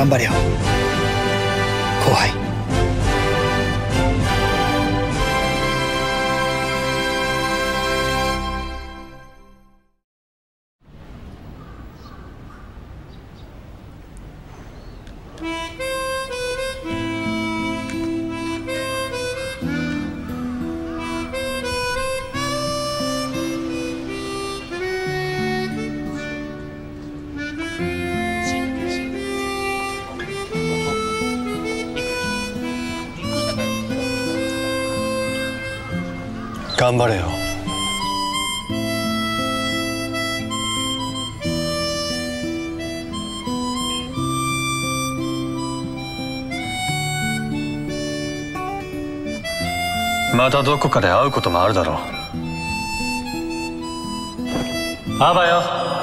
頑張れよ。後輩頑張れよ。またどこかで会うこともあるだろう。あばよ。